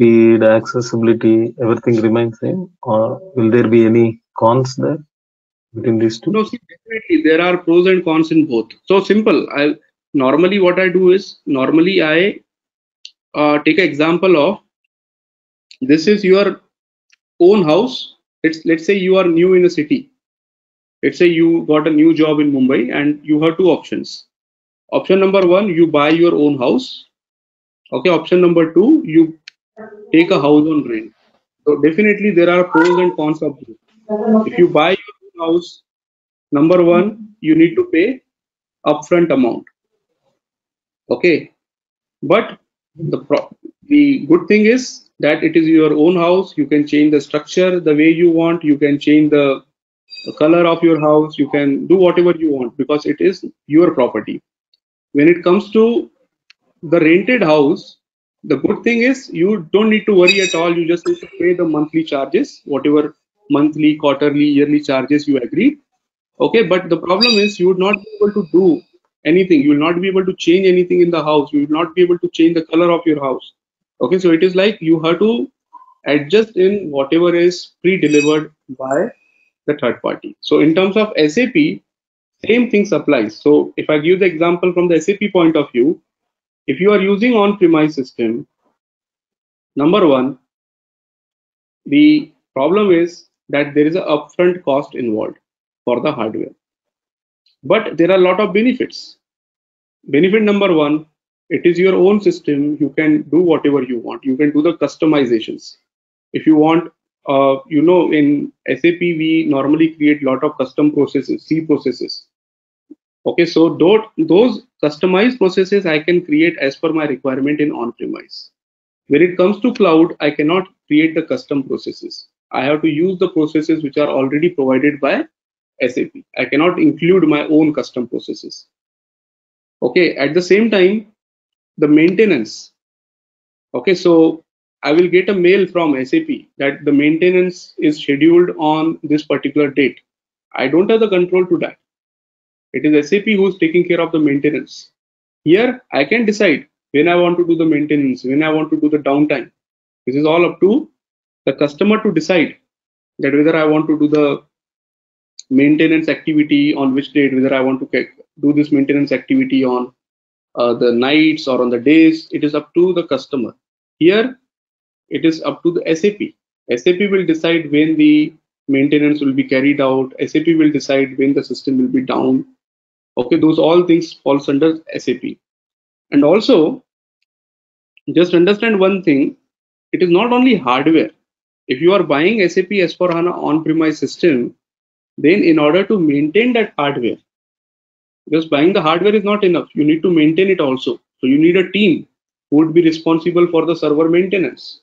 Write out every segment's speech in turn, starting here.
speed, accessibility, everything remains same, or will there be any cons there between these two? No, see, definitely there are pros and cons in both. So simple. I normally what I do is normally I uh, take an example of this is your own house. It's let's say you are new in a city. Let's say you got a new job in Mumbai and you have two options. Option number one, you buy your own house. Okay. Option number two, you take a house on rent. So definitely there are pros and cons of both. If you buy your house, number one, you need to pay upfront amount. Okay. But the pro- the good thing is that it is your own house. You can change the structure the way you want. You can change the, the color of your house. You can do whatever you want because it is your property. When it comes to the rented house, the good thing is you don't need to worry at all. You just need to pay the monthly charges, whatever monthly, quarterly, yearly charges you agree. Okay, but the problem is you would not be able to do anything. You will not be able to change anything in the house. You will not be able to change the color of your house. Okay, so it is like you have to adjust in whatever is pre-delivered by the third party. So in terms of SAP, same things applies. So if I give the example from the SAP point of view, if you are using on-premise system, number one, the problem is that there is an upfront cost involved for the hardware. But there are a lot of benefits. Benefit number one, it is your own system. You can do whatever you want. You can do the customizations. If you want, uh, you know, in SAP, we normally create a lot of custom processes, Z processes. Okay, so those, those customized processes I can create as per my requirement in on-premise. When it comes to cloud, I cannot create the custom processes. I have to use the processes which are already provided by SAP. I cannot include my own custom processes. Okay, at the same time, the maintenance. Okay, so I will get a mail from SAP that the maintenance is scheduled on this particular date. I don't have the control to that. It is SAP who's taking care of the maintenance. Here, I can decide when I want to do the maintenance, when I want to do the downtime. This is all up to the customer to decide that whether I want to do the maintenance activity on which date, whether I want to do this maintenance activity on uh, the nights or on the days, it is up to the customer. Here, it is up to the SAP. SAP will decide when the maintenance will be carried out. SAP will decide when the system will be down. Okay, those all things falls under SAP. And also, just understand one thing, it is not only hardware. If you are buying SAP S4HANA on-premise system, then in order to maintain that hardware, just buying the hardware is not enough. You need to maintain it also. So you need a team who would be responsible for the server maintenance.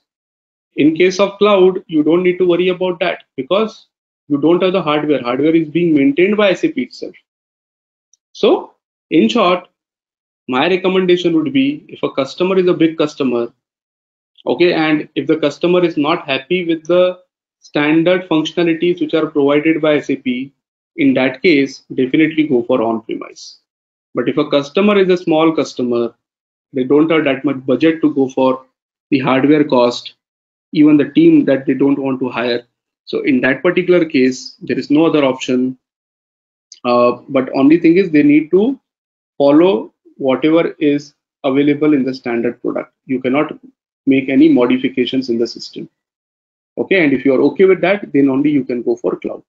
In case of cloud, you don't need to worry about that because you don't have the hardware. Hardware is being maintained by SAP itself. So in short, my recommendation would be if a customer is a big customer, okay, and if the customer is not happy with the standard functionalities which are provided by SAP, in that case, definitely go for on-premise. But if a customer is a small customer, they don't have that much budget to go for the hardware cost, even the team that they don't want to hire. So in that particular case, there is no other option. Uh, but only thing is they need to follow whatever is available in the standard product. You cannot make any modifications in the system. Okay, and if you are okay with that, then only you can go for cloud.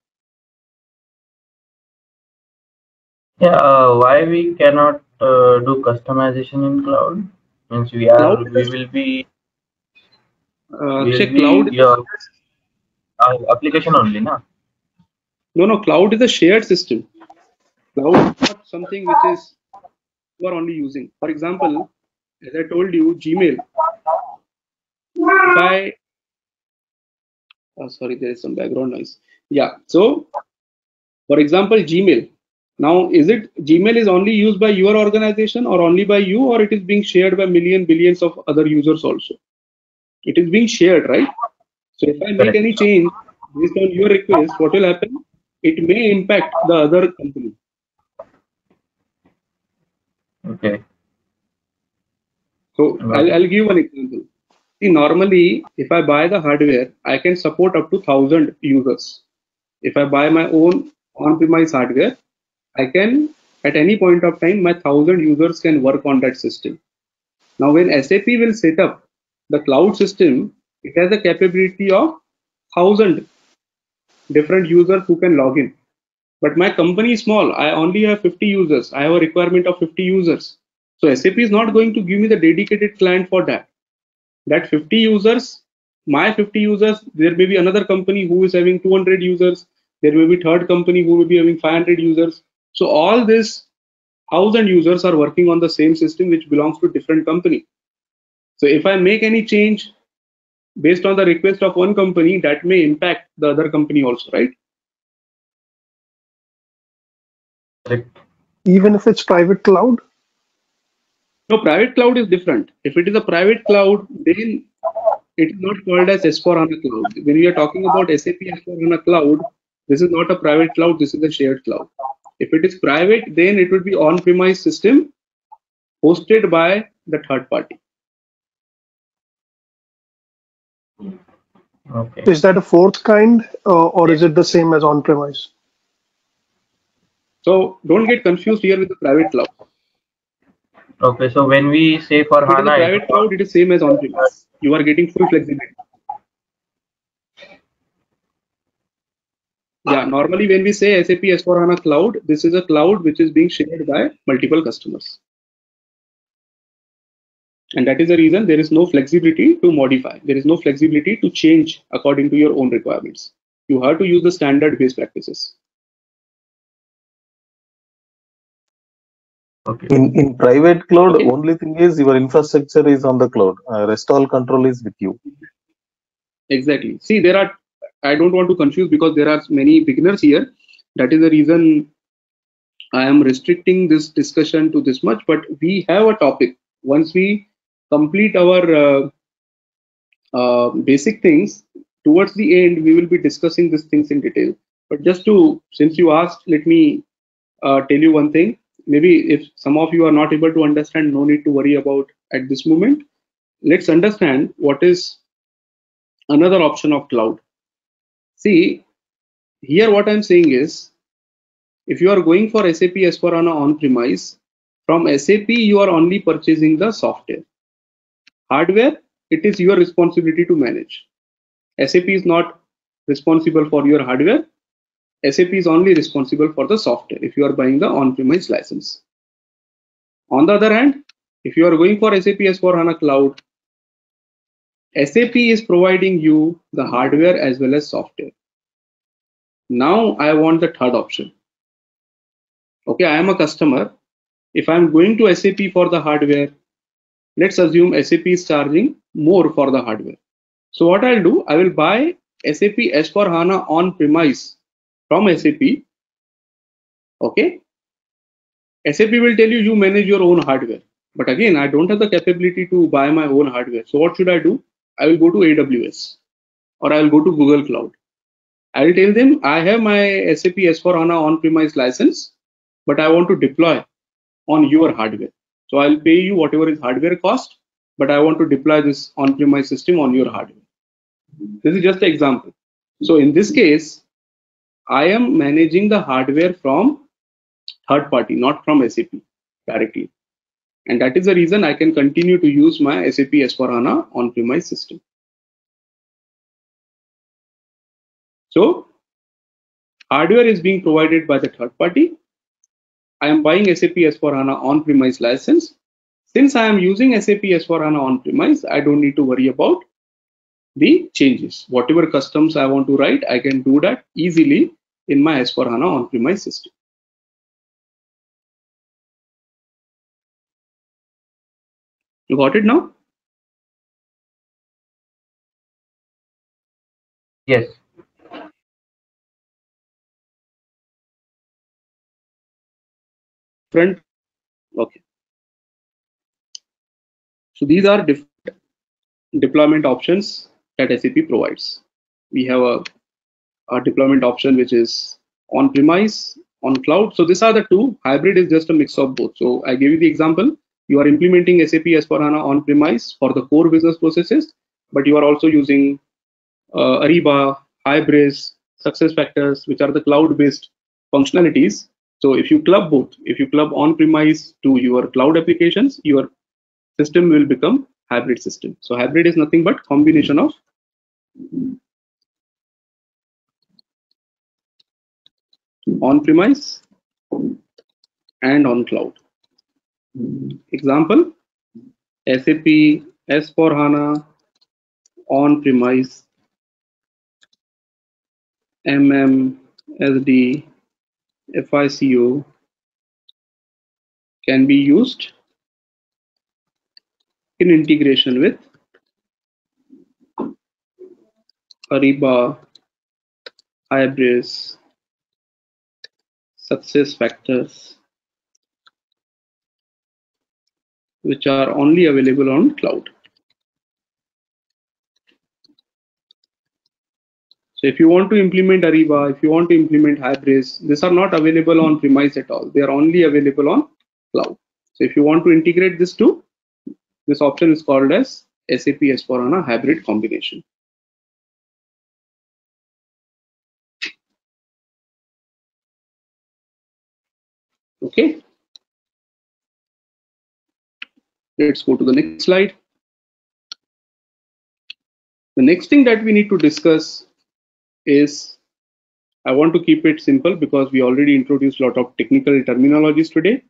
Yeah, uh, why we cannot uh, do customization in cloud? Means we are Cloud we will be Uh, we will check be cloud. your application only, na? No, no, cloud is a shared system. Cloud is not something which is you are only using. For example, as I told you, Gmail. If I oh, sorry, there is some background noise. Yeah. So, for example, Gmail. Now, is it Gmail is only used by your organization or only by you, or it is being shared by million billions of other users also? It is being shared, right? So, if I make any change based on your request, what will happen? It may impact the other company. Okay. So. I'll, I'll give one example. See, normally, if I buy the hardware, I can support up to 1000 users. If I buy my own on-premise hardware, I can, at any point of time, my 1000 users can work on that system. Now, when SAP will set up the cloud system, it has the capability of 1000 different users who can log in. But my company is small. I only have 50 users. I have a requirement of 50 users. So SAP is not going to give me the dedicated client for that. That 50 users, my 50 users, there may be another company who is having 200 users. There may be third company who may be having 500 users. So all this thousand users are working on the same system which belongs to different company. So if I make any change based on the request of one company, that may impact the other company also, right? Even if it's private cloud? No, private cloud is different. If it is a private cloud, then it is not called as S4HANA cloud. When we are talking about SAP S4HANA cloud, this is not a private cloud, this is a shared cloud. If it is private, then it would be on-premise system hosted by the third party. Okay. Is that a fourth kind uh, or is it the same as on-premise? So don't get confused here with the private cloud. Okay. So when we say for If it is a HANA, private cloud, it is same as on-premise. You are getting full flexibility. Yeah, normally when we say SAP S4HANA cloud, this is a cloud which is being shared by multiple customers. And that is the reason there is no flexibility to modify. There is no flexibility to change according to your own requirements. You have to use the standard best practices. okay. In in private cloud, Okay. only thing is your infrastructure is on the cloud. Uh, rest all control is with you. Exactly. See, there are, I don't want to confuse because there are many beginners here. That is the reason I am restricting this discussion to this much. But we have a topic. Once we complete our uh, uh, basic things, towards the end, we will be discussing these things in detail. But just to, since you asked, let me uh, tell you one thing. Maybe if some of you are not able to understand, no need to worry about at this moment. Let's understand what is another option of cloud. See, here what I'm saying is, if you are going for SAP S4HANA on-premise, from SAP you are only purchasing the software. Hardware, it is your responsibility to manage. SAP is not responsible for your hardware. SAP is only responsible for the software if you are buying the on-premise license. On the other hand, if you are going for SAP S4HANA Cloud, SAP is providing you the hardware as well as software. Now I want the third option. Okay, I am a customer. If I am going to SAP for the hardware, let's assume SAP is charging more for the hardware. So what I'll do, I will buy SAP S4 HANA on premise from SAP. Okay. SAP will tell you you manage your own hardware. But again, I don't have the capability to buy my own hardware. So what should I do? I will go to AWS or I will go to Google Cloud. I will tell them I have my SAP S4 HANA on-premise license, but I want to deploy on your hardware. So I'll pay you whatever is hardware cost, but I want to deploy this on-premise system on your hardware. This is just an example. So in this case, I am managing the hardware from third party, not from SAP directly. And that is the reason I can continue to use my SAP S4HANA on-premise system. So hardware is being provided by the third party. I am buying SAP S4HANA on-premise license. Since I am using SAP S4HANA on-premise, I don't need to worry about the changes. Whatever customs I want to write, I can do that easily in my S4HANA on-premise system. You got it now? Yes. Okay. So these are different deployment options that SAP provides. We have a, a deployment option which is on premise, on cloud. So these are the two. Hybrid is just a mix of both. So I gave you the example. You are implementing SAP S4HANA on premise for the core business processes, but you are also using uh, Ariba, Hybris, SuccessFactors, which are the cloud-based functionalities. So if you club both, if you club on-premise to your cloud applications, your system will become hybrid system. So hybrid is nothing but combination of on-premise and on cloud. Example, SAP S4HANA on-premise MM, SD, FICO can be used in integration with Ariba, Hybris, SuccessFactors, which are only available on cloud. So if you want to implement Ariba, if you want to implement Hybris, these are not available on premise at all. They are only available on cloud. So if you want to integrate this two, this option is called as SAP S4HANA hybrid combination. Okay. Let's go to the next slide. The next thing that we need to discuss is I want to keep it simple because we already introduced a lot of technical terminologies today.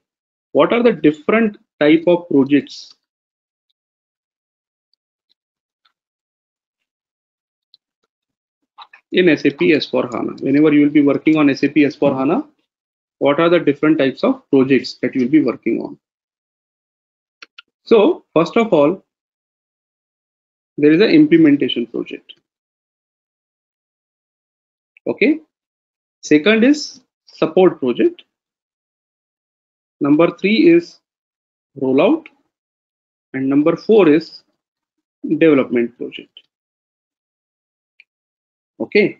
What are the different type of projects in SAP S4HANA? Whenever you will be working on SAP S4HANA, what are the different types of projects that you will be working on? So first of all, there is an implementation project okay. Second is support project. Number three is rollout. And number four is development project. Okay.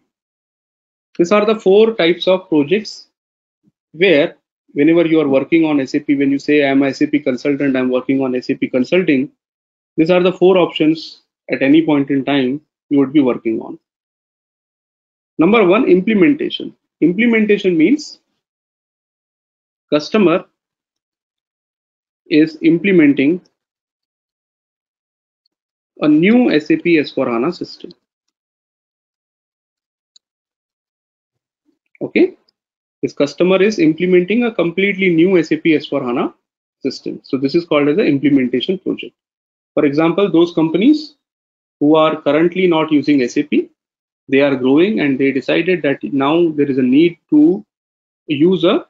These are the four types of projects where whenever you are working on sap when you say i am a sap consultant i'm working on sap consulting these are the four options at any point in time you would be working on Number one, implementation. Implementation means customer is implementing a new SAP S4HANA system. Okay, this customer is implementing a completely new SAP S4HANA system. So this is called as an implementation project. For example, those companies who are currently not using SAP, they are growing and they decided that now there is a need to use a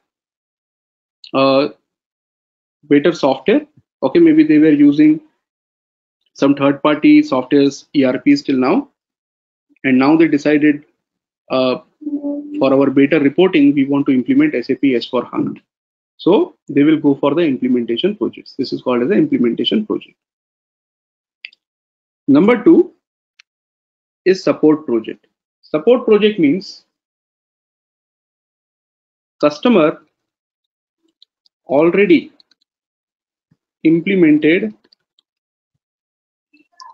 better software. Okay maybe they were using some third party softwares erps till now. And now they decided uh, for our better reporting we want to implement sap s4 hana so they will go for the implementation projects. This is called as the implementation project. Number two is support project Support project means customer already implemented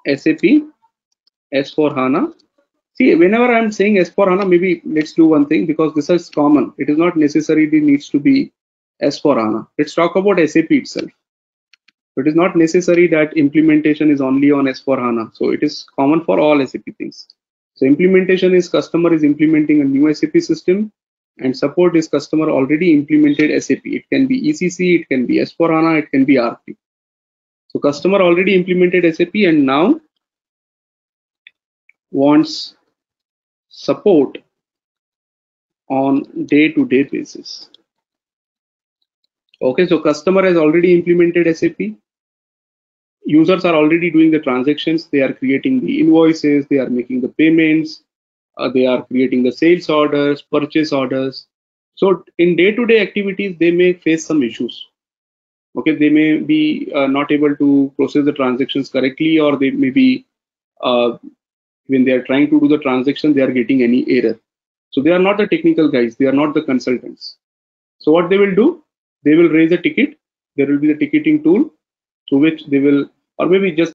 SAP S4 HANA. See, whenever I'm saying S4 HANA, maybe let's do one thing because this is common. It is not necessarily needs to be S4 HANA. Let's talk about SAP itself. It is not necessary that implementation is only on S4 HANA. So it is common for all SAP things. So implementation is customer is implementing a new SAP system and support is customer already implemented SAP. It can be ECC, it can be S4HANA, it can be RP. So customer already implemented SAP and now wants support on day-to-day -day basis. Okay, so customer has already implemented SAP users are already doing the transactions. They are creating the invoices. They are making the payments. Uh, they are creating the sales orders purchase orders. So in day-to-day activities they may face some issues. Okay they may be uh, not able to process the transactions correctly or they may be uh, when they are trying to do the transaction they are getting any error. So they are not the technical guys. They are not the consultants. So what they will do? They will raise a ticket. There will be the ticketing tool through which they will or maybe just